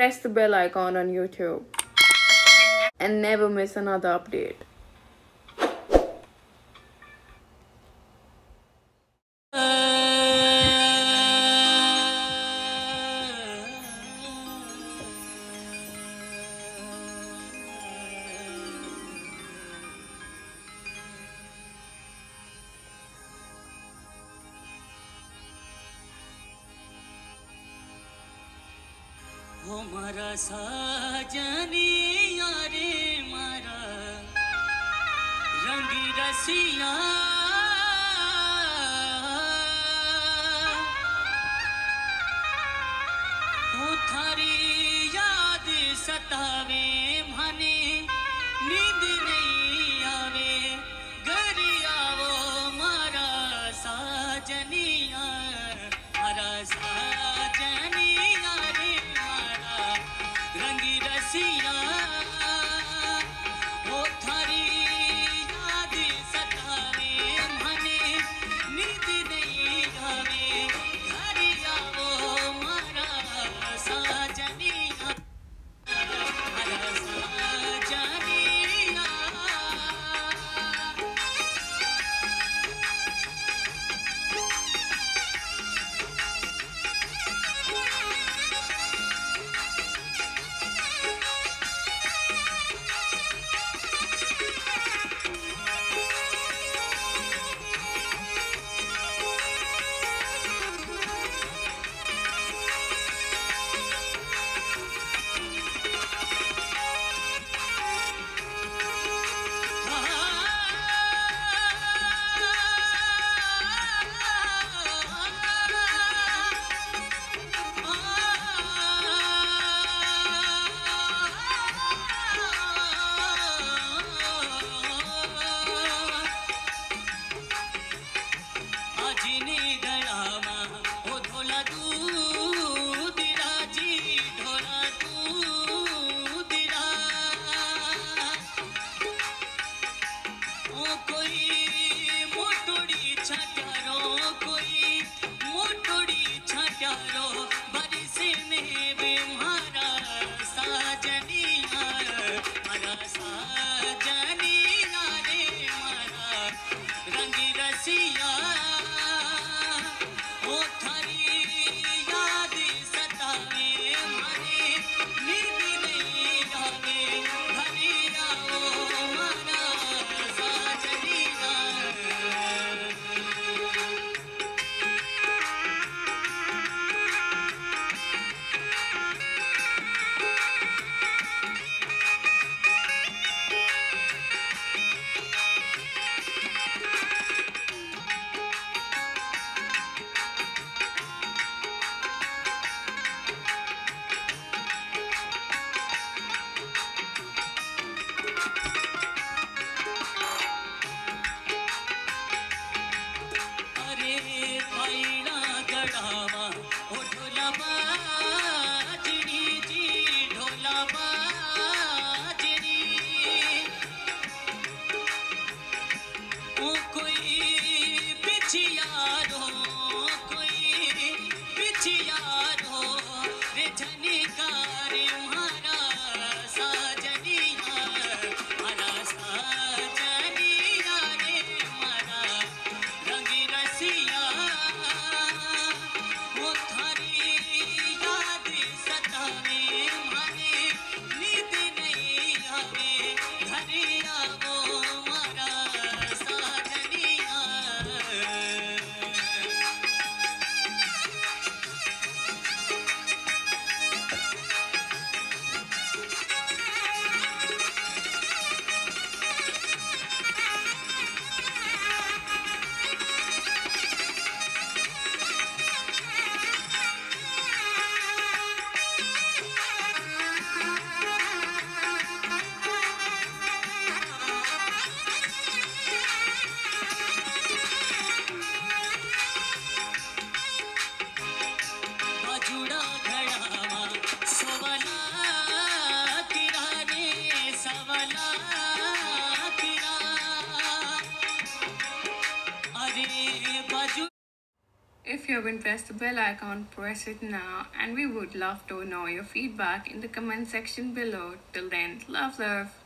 press the bell icon on YouTube and never miss another update. हो मारा साजनी यारे मारा। रंगी रसिया। हो थारी याद सतावे See ya. Tia haven't pressed the bell icon, press it now. And we would love to know your feedback in the comment section below. Till then, love, love.